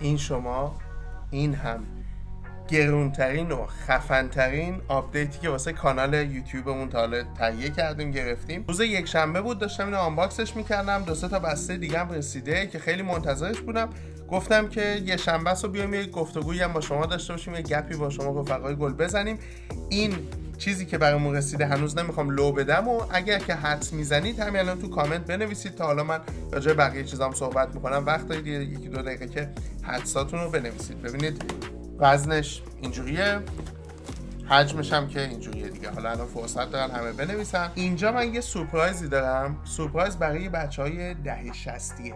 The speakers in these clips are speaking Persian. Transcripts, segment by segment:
این شما این هم. گرونترین و خفنترین update ی که واسه کانال یوتیوبمون تا حالا تهیه کردیم گرفتیم. روز یک شنبه بود داشتم اینو unbox ش می‌کردم. دو تا بسته دیگه هم رسیده که خیلی منتظرش بودم. گفتم که یه شنبه رو بیایم یه گفتگویی هم با شما داشته باشیم یه گپی با شما رفقای گل بزنیم. این چیزی که برامون رسیده هنوز نمی‌خوام لو بدم و اگر که حدس می‌زنید همین الان تو کامنت بنویسید تا حالا من راجع بقیه چیزام صحبت می‌کنم وقت دارید یکی دو دقیقه که حدساتون رو بنویسید. ببینید وزنش اینجوریه. حجمش هم که اینجوریه دیگه. حالا الان فرصت دارن همه بنویسن. اینجا من یه سورپرایزی دارم. سورپرایز برای بچه های دهه شصتیه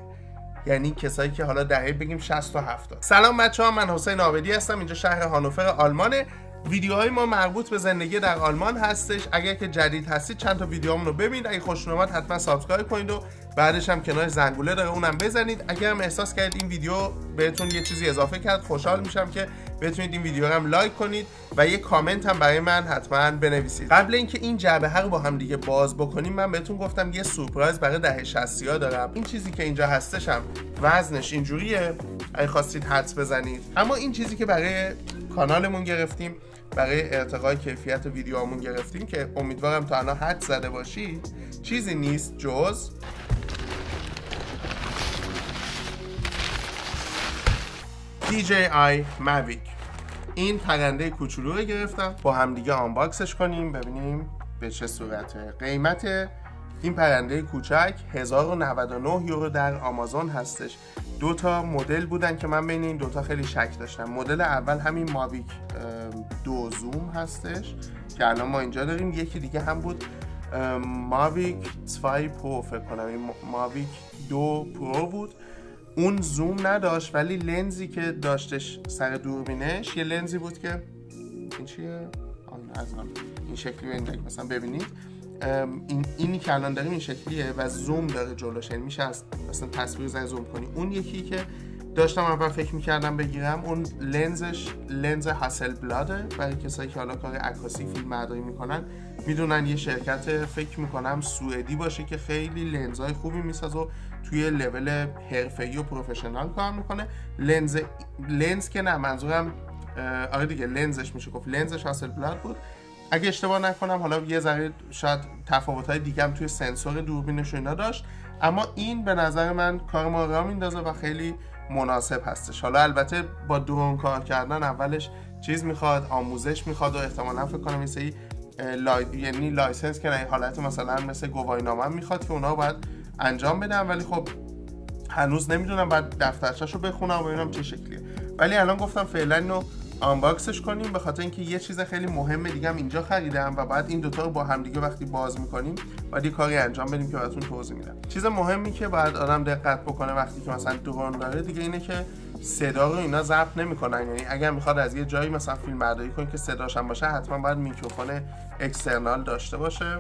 یعنی کسایی که حالا دهه بگیم 60 تا 70 سلام بچه من حسین آبدی هستم. اینجا شهر هانوفر آلمانه. ویدیوهای ما مربوط به زندگی در آلمان هستش. اگر که جدید هستید چند تا ویدیومون رو ببینید. اگه خوشتون اومد حتما سابسکرایب کنید و بعدش هم کنار زنگوله داره اونم بزنید. اگر هم احساس کردید این ویدیو بهتون یه چیزی اضافه کرد خوشحال میشم که بتونید این ویدیو رو هم لایک کنید و یه کامنت هم برای من حتما بنویسید. قبل اینکه این جعبه ها رو با هم دیگه باز بکنیم من بهتون گفتم یه سورپرایز برای دهه 60 ها دارم. این چیزی که اینجا هستش هم وزنش اینجوریه. اگه خواستید حدس بزنید. اما این چیزی که برای کانالمون گرفتیم برای ارتقای کیفیت ویدیوهامون گرفتیم که امیدوارم تا الان حد زده باشید. چیزی نیست جز DJI Mavic. این پرنده کوچولو رو گرفتم. با همدیگه آنباکسش کنیم ببینیم به چه صورته. قیمت این پرنده کوچک 1099 یورو در آمازون هستش. دو تا مدل بودن که من بین این دوتا خیلی شک داشتم. مدل اول همین ماویک دو زوم هستش که الان ما اینجا داریم. یکی دیگه هم بود ماویک 2 پرو فکر کنم. این ماویک دو پرو بود. اون زوم نداشت ولی لنزی که داشتش سر دوربینش یه لنزی بود که این چیه؟ آن از این شکلی این مثلا ببینید. این اینی که الان داریم این شکلیه و زوم داره جلوش. یعنی میشه از مثلا تصویر زنگ زوم کنی. اون یکی که داشتم اول فکر می‌کردم بگیرم اون لنزش لنز هاسل بلاده برای کسایی که حالا کار عکاسی فیلم برداری می‌کنن می‌دونن یه شرکت فکر می‌کنم سوئدی باشه که خیلی لنزهای خوبی می‌سازه و توی لول حرفه‌ای و پروفشنال کار می‌کنه. لنز لنز که نه منظورم آره دیگه لنزش میشه. گفت لنزش هاسل بلاد بود. اگه اشتباه نکنم حالا یه ذره شاید تفاوت‌های دیگه هم توی سنسور دوربینش اینا داشت. اما این به نظر من کار ما را میندازه و خیلی مناسب هستش. حالا البته با درون کار کردن اولش چیز می‌خواد آموزش می‌خواد و احتمالا فکر کنم این لای... یعنی لایسنس که حالت مثلا مثل گواهینامه می‌خواد که اونا باید انجام بدن. ولی خب هنوز نمی‌دونم بعد دفترچه‌شو بخونم و ببینم چه شکلیه. ولی الان گفتم فعلا اینو unbox ش کنیم به خاطر اینکه یه چیز خیلی مهم دیگه هم اینجا خریدم و بعد این دوتا رو با هم دیگه وقتی باز می‌کنیم باید یه کاری انجام بدیم که براتون توضیح میدم. چیز مهمی که باید آدم دقت بکنه وقتی که مثلا drone داره دیگه اینه که صدا رو اینا ضبط نمی‌کنن. یعنی اگر می‌خواد از یه جایی مثلا فیلم برداری کنه که صداش هم باشه حتما باید میکروفون اکسترنال داشته باشه.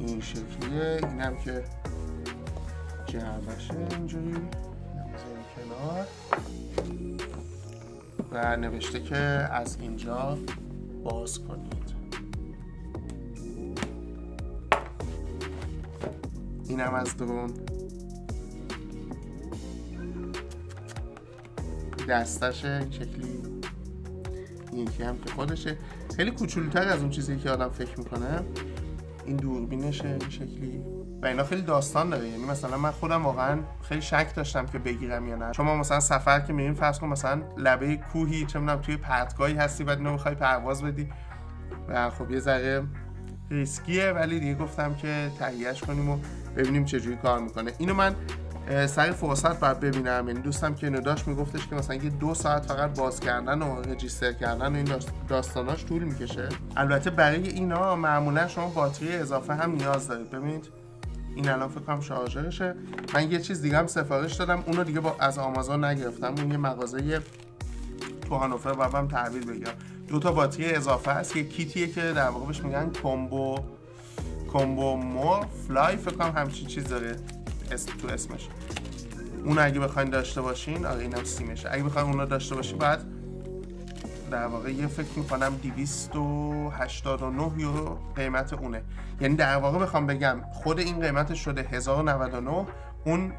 این شکلیه. اینم که جعبشه اینجوری. کنار. و نوشته که از اینجا باز کنید. اینم از درون. دستشه این شکلی یکی هم که خودشه. خیلی کوچولتر از اون چیزی که آدم فکر می‌کنه. این دوربینشه این شکلی. و اینا خیلی داستان داره. یعنی مثلا من خودم واقعا خیلی شک داشتم که بگیرم یا نه. شما مثلا سفر که میریم فرض کن مثلا لبه کوهی چه می‌دونم توی پرتگاهی هستی بعد اینو می‌خوای پرواز بدی. و خب یه ذره ریسکیه ولی دیگه گفتم که تهیهش کنیم و ببینیم چجوری کار می‌کنه. اینو من سر فرصت باید ببینم. یعنی دوستم که اینو داشت میگفتش که مثلا یه دو ساعت فقط باز کردن و رجیستر کردن و این داستاناش طول می‌کشه. البته برای اینا معمولا شما باتری اضافه هم نیاز دارید. ببینید این الان فکر کنم شارژرشه. من یه چیز دیگه هم سفارش دادم. اونو دیگه با از آمازون نگرفتم. اون یه مغازه تو هانوفر بابم تحویل بگیرم. دو تا باتری اضافه است یه کیتیه که در واقع بهش میگن کومبو کومبو مور فلای. فکر کنم همچین چیز داره. اسم تو اسمش. اون اگه بخواین داشته باشین آره اینم سیمشه. اگه بخواین اون رو داشته باشین بعد در واقع یه فکر می‌کنم 289 یورو قیمت اونه. یعنی در واقع بخوام بگم خود این قیمتش شده 1099 اون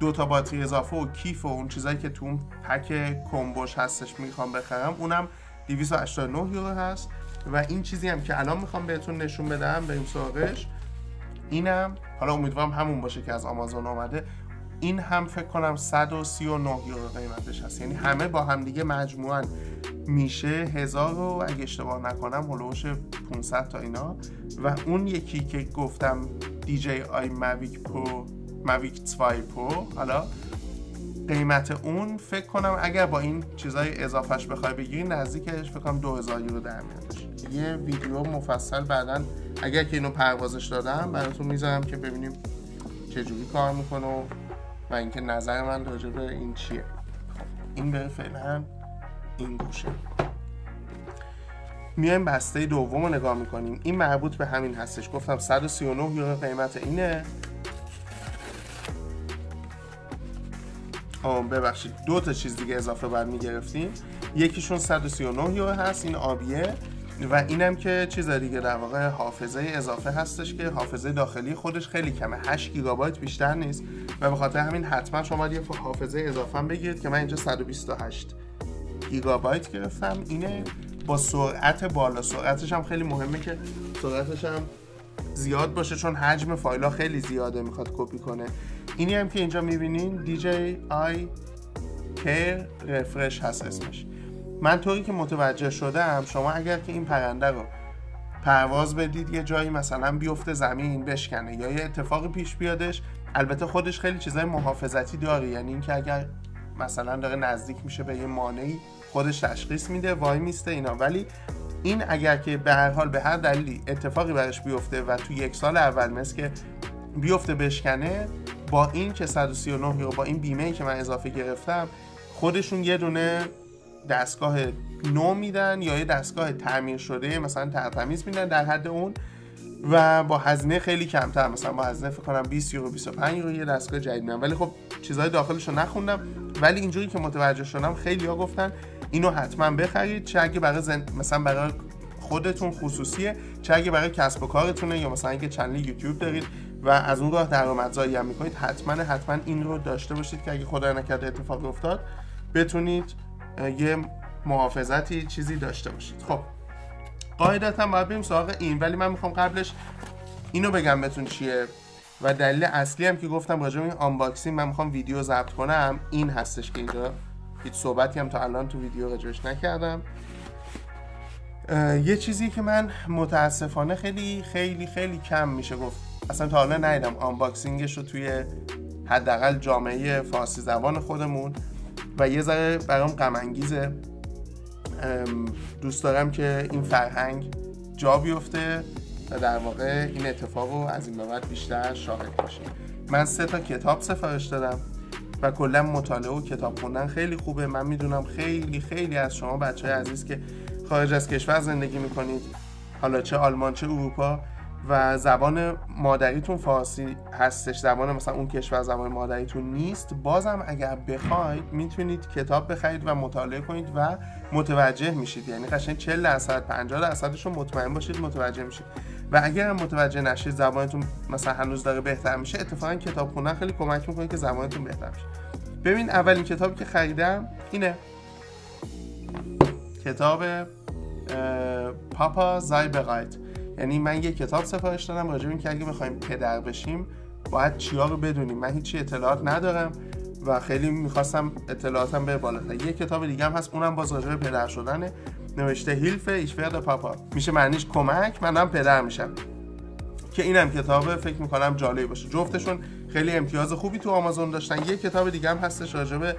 دو تا باتری اضافه و کیف و اون چیزایی که تو اون پک کمبوش هستش می‌خوام بخرم اونم 289 یورو هست. و این چیزی هم که الان می‌خوام بهتون نشون بدم بریم سراغش. اینم حالا امیدوارم همون باشه که از آمازون آمده این هم فکر کنم 139 یورو قیمتش هست. یعنی همه با هم دیگه مجموعا میشه هزار رو اگه اشتباه نکنم هلوش 500 تا اینا. و اون یکی که گفتم آی مویک پرو مویک 2 پرو حالا قیمت اون فکر کنم اگر با این چیزای اضافهش بخوای بگیری نزدیکش فکر کنم 2000 یورو در میادش. یه ویدیو مفصل بعدا اگر که اینو پروازش دادم براتون می‌ذارم که ببینیم چجوری کار می‌کنه و اینکه نظر من راجع به این چیه. این به فعلا این گوشه. میایم بسته دوم رو نگاه می‌کنیم. این مربوط به همین هستش. گفتم 139 یورو قیمت اینه. آه ببخشید. دو تا چیز دیگه اضافه بر می‌گرفتیم. یکیشون 139 یورو هست این آبیه. و اینم که چیز دیگه در واقع حافظه اضافه هستش که حافظه داخلی خودش خیلی کمه. 8 گیگابایت بیشتر نیست و به خاطر همین حتما شما یه حافظه اضافه بگیرید که من اینجا 128 گیگابایت گرفتم. اینه با سرعت بالا. سرعتش هم خیلی مهمه که سرعتش هم زیاد باشه چون حجم فایل ها خیلی زیاده می‌خواد کپی کنه. اینی هم که اینجا می‌بینین DJI Care Refresh هست اسمش. من طوری که متوجه شدم شما اگر که این پرنده رو پرواز بدید یه جایی مثلا بیفته زمین بشکنه یا یه اتفاقی پیش بیادش البته خودش خیلی چیزای محافظتی داره. یعنی اینکه اگر مثلا داره نزدیک میشه به یه مانعی خودش تشخیص میده وای میسته اینا. ولی این اگر که به هر حال به هر دلیلی اتفاقی برش بیفته و تو یک سال اول مثل که بیفته بشکنه با این که 139 یا با این بیمه ای که من اضافه گرفتم خودشون یه دونه دستگاه نو میدن یا یه دستگاه تعمیر شده مثلا ترتمیز میدن در حد اون و با هزینه خیلی کمتر مثلا با هزینه فکر کنم 20 یورو 25 یورو یه دستگاه جدید ولی خب چیزهای داخلش رو نخوندم. ولی اینجوری که متوجه شدم خیلی ها گفتن اینو حتما بخرید چه اگه برای زن... مثلا برای خودتون خصوصیه چه اگه برای کسب و کارتونه یا مثلا اگه چنل یوتیوب دارید و از اون راه درآمدزایی هم می‌کنید حتما حتما این رو داشته باشید که اگه خدای نکرده اتفاق افتاد بتونید یه محافظتی چیزی داشته باشید. خب قاعدتا باید بریم سراغ این ولی من می‌خوام قبلش اینو بگم بهتون چیه. و دلیل اصلی هم که گفتم راجع به این unboxing من می‌خوام ویدیو ضبط کنم. این هستش که اینجا هیچ صحبتی هم تا الان تو ویدیو راجعش نکردم. یه چیزی که من متاسفانه خیلی خیلی خیلی کم میشه گفت. اصلا تا حالا ندیدم unboxing ش رو توی حداقل جامعه فارسی زبان خودمون. و یه ذره برام غم انگیزه دوست دارم که این فرهنگ جا بیفته و در واقع این اتفاق رو از این بعد بیشتر شاهد باشیم. من سه تا کتاب سفارش دادم و کلا مطالعه و کتاب خوندن خیلی خوبه. من می‌دونم خیلی خیلی از شما بچه های عزیز که خارج از کشور زندگی می‌کنید حالا چه آلمان چه اروپا و زبان مادریتون فارسی هستش زبان مثلا اون کشور زبان مادریتون نیست. بازم اگر بخواید می‌تونید کتاب بخرید و مطالعه کنید و متوجه میشید. یعنی قشنگ 40 درصد 50 درصدش رو مطمئن باشید متوجه میشید. و اگر هم متوجه نشید زبانتون مثلا هنوز داره بهتر میشه اتفاقا کتاب خوندن خیلی کمک می‌کنه که زبانتون بهتر میشه ببین اولین کتابی که خریدم اینه. کتاب پاپا زای بغایت یعنی من یه کتاب سفارش دادم راجع به اینکه اگه بخوایم پدر بشیم باید چیا رو بدونیم. من هیچی اطلاعات ندارم و خیلی می‌خواستم اطلاعاتم به بالاتر یه کتاب دیگه هم هست اونم باز راجع به پدر شدنه. نوشته هیلف ایشفرد پاپا. میشه معنیش کمک منم پدر میشم. که اینم کتاب فکر می‌کنم جالب باشه. جفتشون خیلی امتیاز خوبی تو آمازون داشتن. یه کتاب دیگه هم هستش راجع به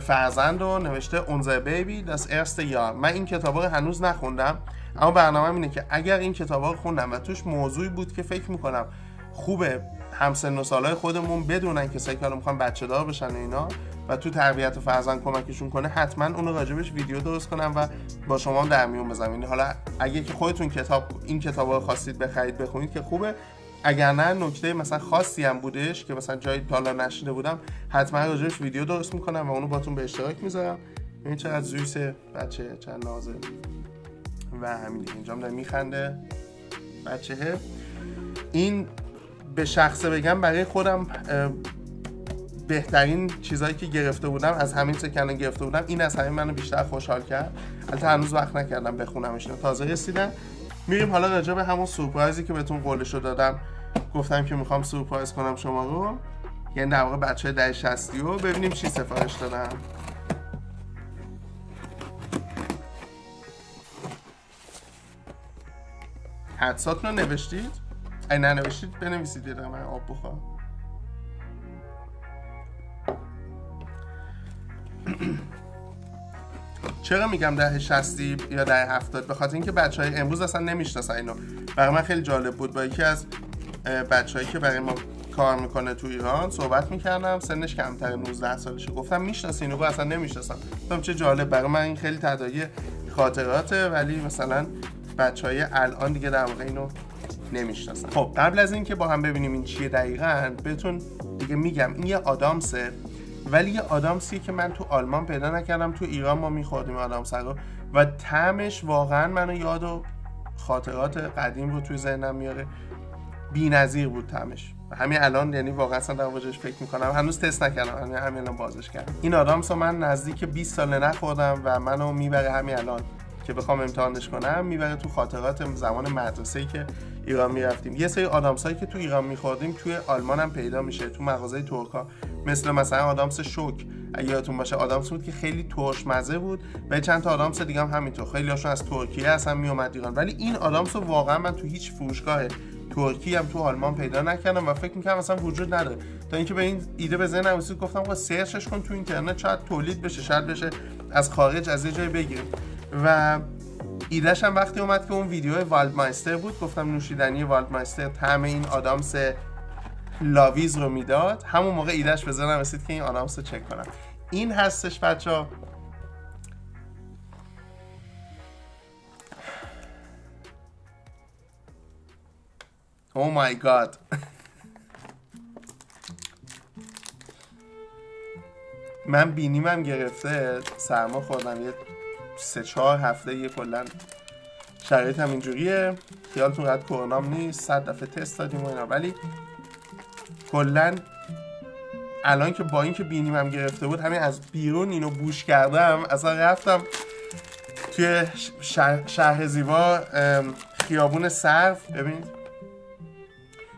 فرزند رو نوشته اونزه بیبی داس ارست یار من این کتاب رو هنوز نخوندم. اما برنامه اینه که اگر این کتاب رو خوندم و توش موضوعی بود که فکر می‌کنم خوبه همسن و سالای خودمون بدونن که سعی کردم می‌خوان بچه دار بشن اینا و تو تربیت فرزند کمکشون کنه حتما اونو راجبش ویدیو درست کنم و با شما در میون بذارم یعنی حالا اگه که خودتون کتاب این کتاب رو خواستید بخرید بخونید که خوبه. اگر نه نکته مثلا خاصی هم بودش که مثلا جایی تالا نشیده بودم حتما راجبش ویدیو درست می‌کنم و اونو باتون به اشتراک می‌ذارم. این چقدر زویس بچه چند نازه. و همین دیگه. اینجا داره میخنده. بچه این به شخصه بگم برای خودم بهترین چیزهایی که گرفته بودم از همین سکنه گرفته بودم این از همین منو بیشتر خوشحال کرد. البته هنوز وقت نکردم بخونمش. تازه رسیدم میریم حالا راجع به همون سورپرایزی که بهتون قولشو دادم. گفتم که می‌خوام سورپرایز کنم شما رو. یعنی در واقع بچه ده ببینیم چی سفارش دادم حدساتون رو نوشتید؟ ای ننوشتید بنویسید یه من آب بخوام چرا میگم ده شستی یا ده هفتاد؟ به خاطر اینکه بچه های امروز اصلا نمی‌شناسن اینو. برای من خیلی جالب بود. با یکی از بچههایی که برای ما کار می‌کنه تو ایران صحبت می‌کردم. سنش کمتر 19 سالشه. گفتم می‌شناسی اینو؟ اصلا نمی‌شناسم. گفتم چه جالب. برای من این خیلی تدایی خاطراته. ولی مثلا بچه های الان دیگه در واقع اینو نمی‌شناسن. خب قبل از اینکه با هم ببینیم این چیه دقیقا بهتون دیگه میگم این یه آدامسه ولی یه آدامسی که من تو آلمان پیدا نکردم تو ایران ما میخوردیم آدامس رو و طعمش واقعا منو یاد و خاطرات قدیم رو توی ذهنم میاره. بی‌نظیر بود طعمش. همین الان یعنی واقعا اصلا در فکر می‌کنم. هنوز تست نکردم همین الان بازش کردم. این آدامس رو من نزدیک 20 سال نخوردم و منو می‌بره همین الان. که بخوام امتحانش کنم می‌بره تو خاطرات زمان مدرسه ای که ایران می‌رفتیم. یه سری آدامس که تو ایران میخوردیم توی آلمان هم پیدا میشه تو مغازه ترکا مثل مثلا آدامس شوک. اگه یادتون باشه آدامس بود که خیلی ترش مزه بود و چند تا آدامس دیگه هم همینطور. خیلی هاشون از ترکیه اصلا میومد ایران. ولی این آدامس رو واقعا من تو هیچ فروشگاه ترکی هم تو آلمان پیدا نکردم و فکر می‌کنم اصلا وجود نداره. تا اینکه به این ایده به ذهنم رسید گفتم سرچش کن تو اینترنت شاید تولید بشه شاید بشه از خارج از یه جای بگیریم. و ایدهش هم وقتی اومد که اون ویدیو والدمایستر بود گفتم نوشیدنی والدمایستر طعم این آدامس لاویز رو می‌داد. همون موقع ایدهش به ذهنم رسید که این آدامس رو چک کنم. این هستش بچه ها او مای گاد من بینیمم گرفته سرما خوردم. یه سه چهار هفته یه کلا شرایط هم اینجوریه. خیالتون قد کرونام نیست صد دفعه تست دادیم و اینا. ولی کلا الان که با اینکه بینیم هم گرفته بود همین از بیرون اینو بوش کردم اصلا رفتم توی شهر زیبا خیابون صرف. ببینید.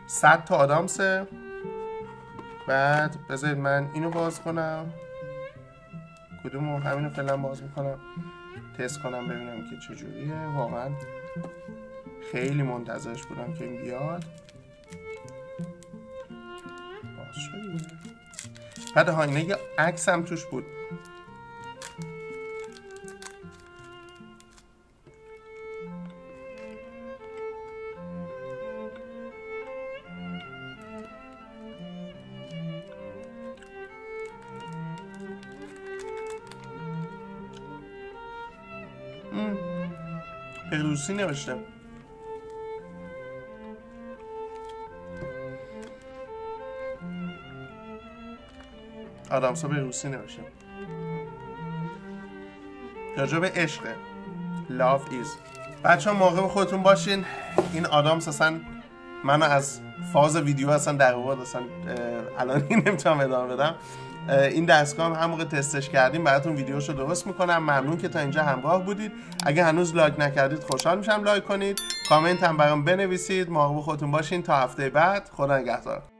صد تا آدامسه بعد بذارید من اینو باز کنم. کدومو؟ همینو فعلا باز می‌کنم. تست کنم ببینم که چجوریه واقعا خیلی منتظرش بودم که این بیاد. بعد هاینه یه عکس هم توش بود. روسی نوشته. آدامسا به روسی نوشته. راجع به عشقه Love is. بچه ها موقع خودتون باشین. این آدامس اصلا منو از فاز ویدیو اصلا در اصلا الان این نمی‌تونم ادامه بدم. این دستگاه هم, هم موقع تستش کردیم براتون ویدیوشو درست می‌کنم. ممنون که تا اینجا همراه بودید. اگه هنوز لایک نکردید خوشحال میشم لایک کنید. کامنت هم برام بنویسید. مراقب خودتون باشین. تا هفته بعد خدا نگهدار.